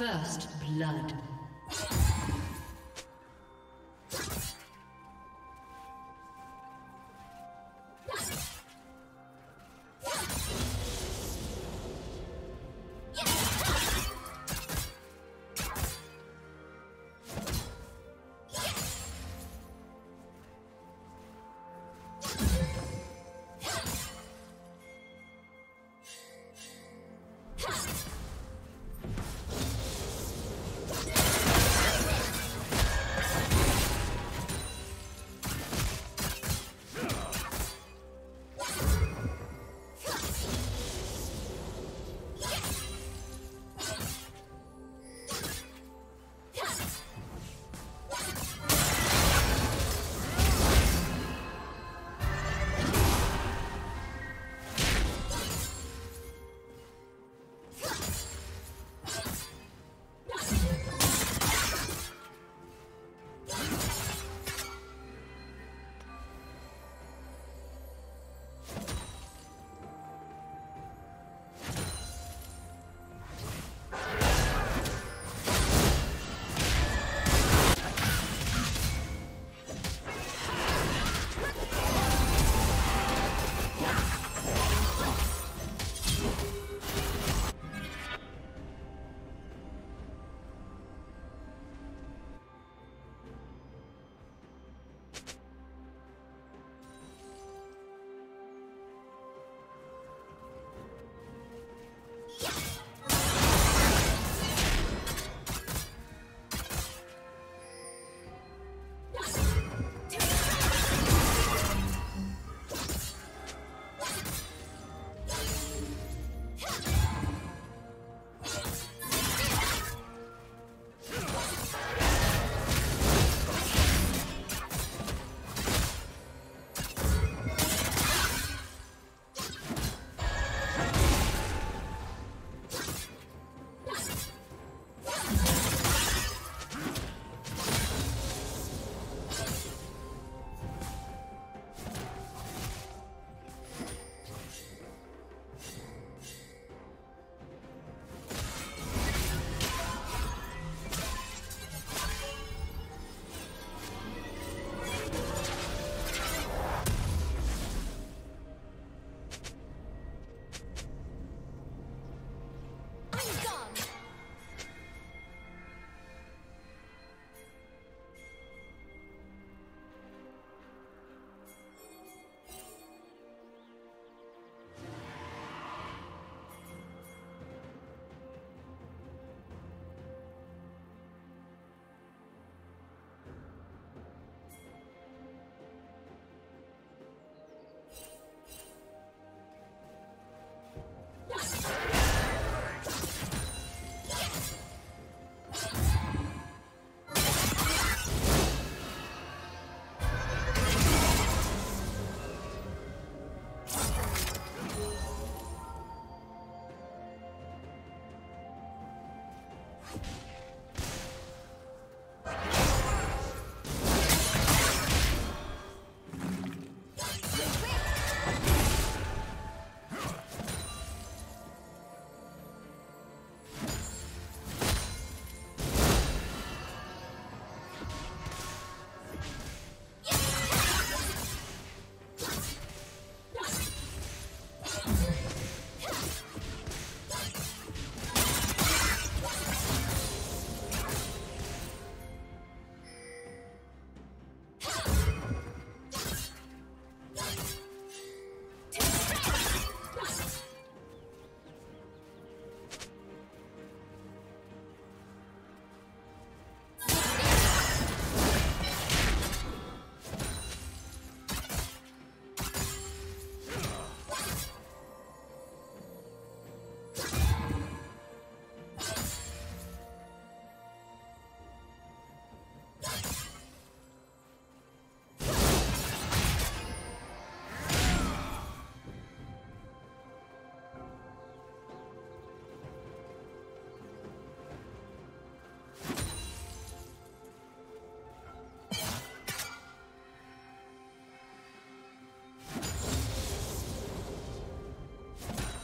First blood. you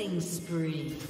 Killing spree.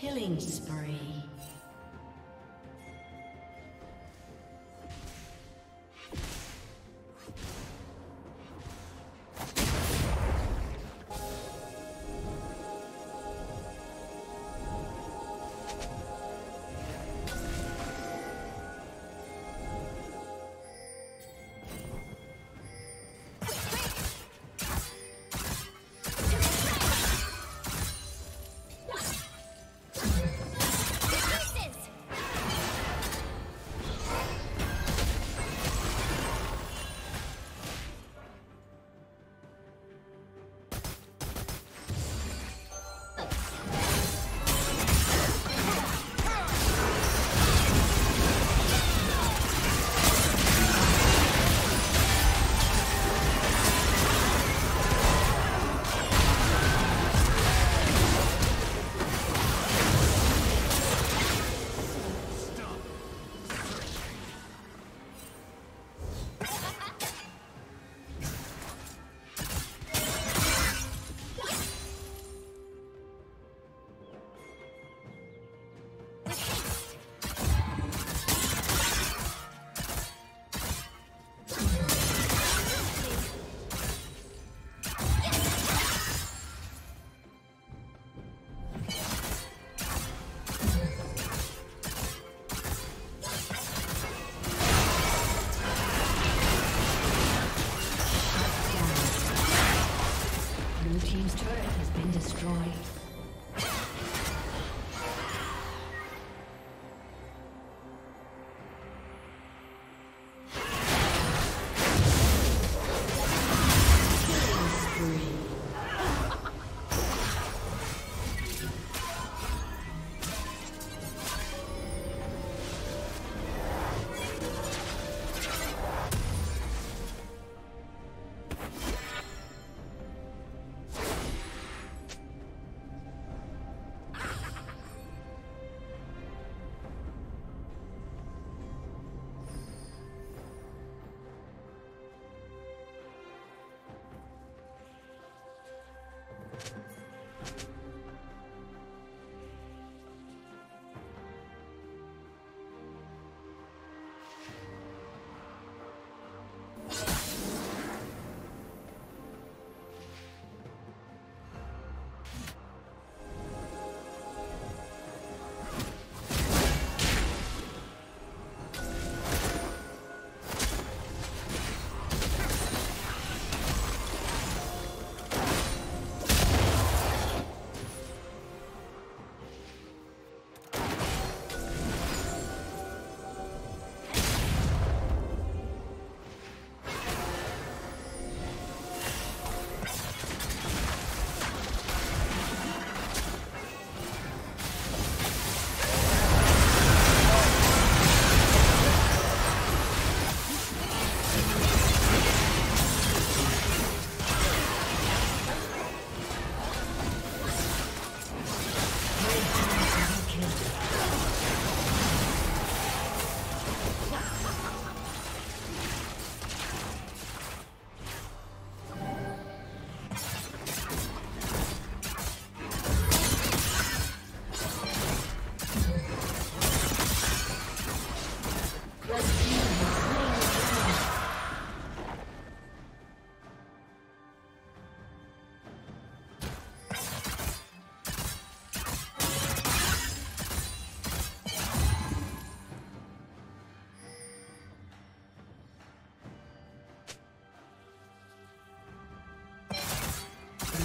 Killing spree.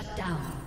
Shut down.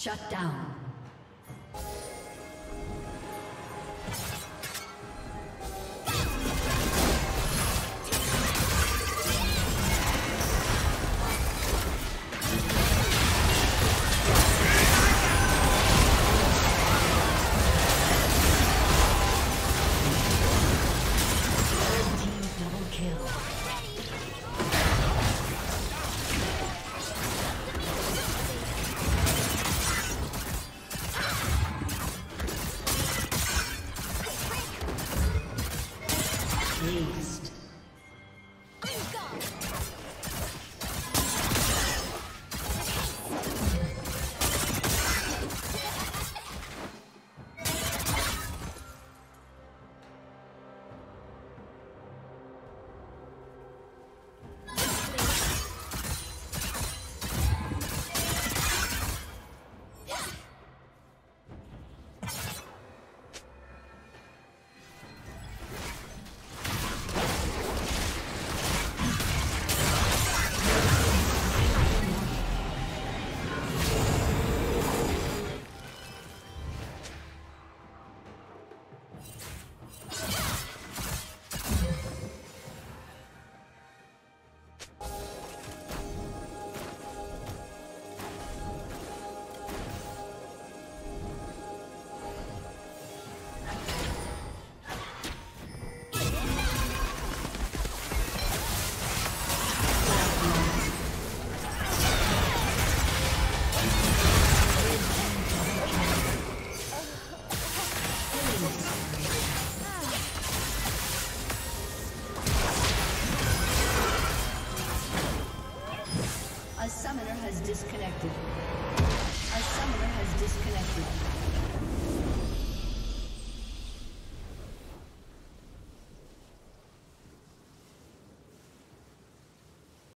Shut down.